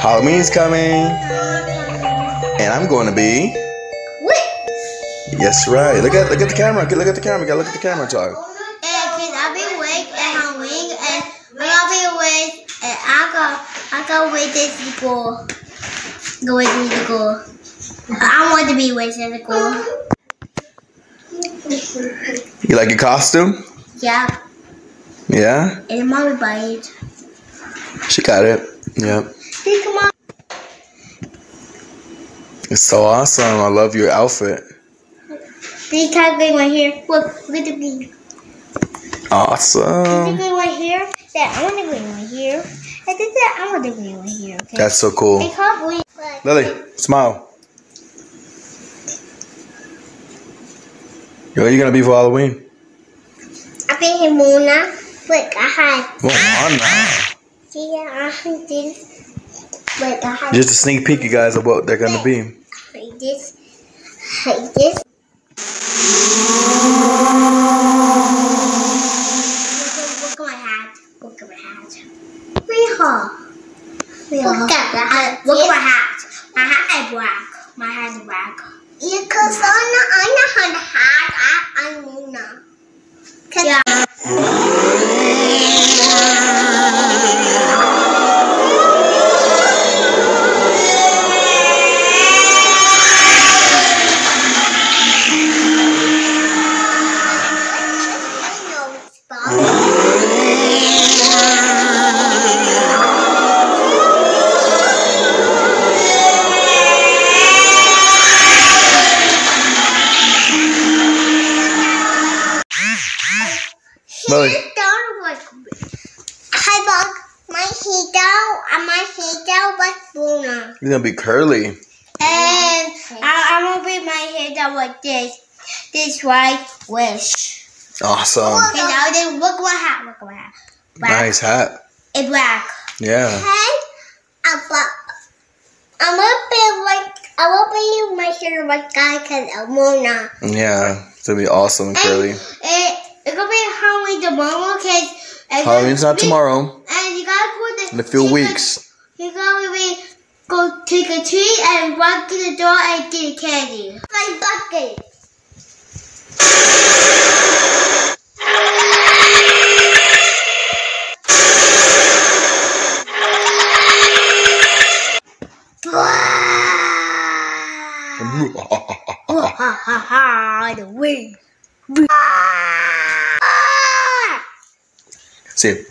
Halloween's coming, and I'm going to be. Wait. Yes, right. Look at look at the camera. Look at the camera. Gotta look at the camera. Talk. And cause I'll be awake at Halloween, and when I'll be awake, and I'll go, I'll go with this school. Go with this school. I want to be with this school. You like your costume? Yeah, Yeah. and mommy buy it. She got it. Yep. Hey, come on. It's so awesome. I love your outfit. Kind of green right here. Look, look at the green. Awesome. green right here. That I want the green right here. And this that I want the green right here. Okay. That's so cool. It's called green. Lily, smile. What are you gonna be for Halloween? I think Mona. Look, I had. Moana. Just a sneak peek, you guys, of what they're gonna be. like this. Like this. Look, at my hat. Look at my hat. Look at my hat. My hat is black. My hat is black. Yeah, cause I'm not, I'm not on hat. I, I'm Mona. Yeah. Lily, Hi, Bug. My hair and uh, my hair was Luna. you're gonna be curly. And I, I'm gonna be my hair down like this. This right wish. Awesome. Okay, now then look at my hat. Look at my hat. Black. Nice hat. It's black. Yeah. Okay. I'm. I'm gonna be like I will be my hair like guy because I'm Mona. Yeah. It's gonna be awesome and curly. And it, it's gonna be Halloween tomorrow because Halloween's not tomorrow. And you gotta go to In a few weeks. You gotta be go take a tree and walk to the door and get a candy. Like bucket. the wing. Say